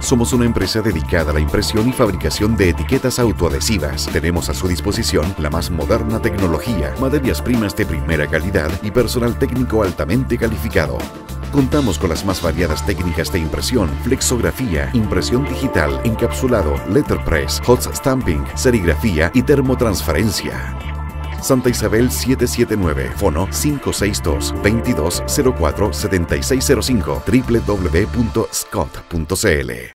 Somos una empresa dedicada a la impresión y fabricación de etiquetas autoadhesivas. Tenemos a su disposición la más moderna tecnología, materias primas de primera calidad y personal técnico altamente calificado. Contamos con las más variadas técnicas de impresión, flexografía, impresión digital, encapsulado, letterpress, hot stamping, serigrafía y termotransferencia. Santa Isabel 779, fono 562-2204-7605, www.scott.cl.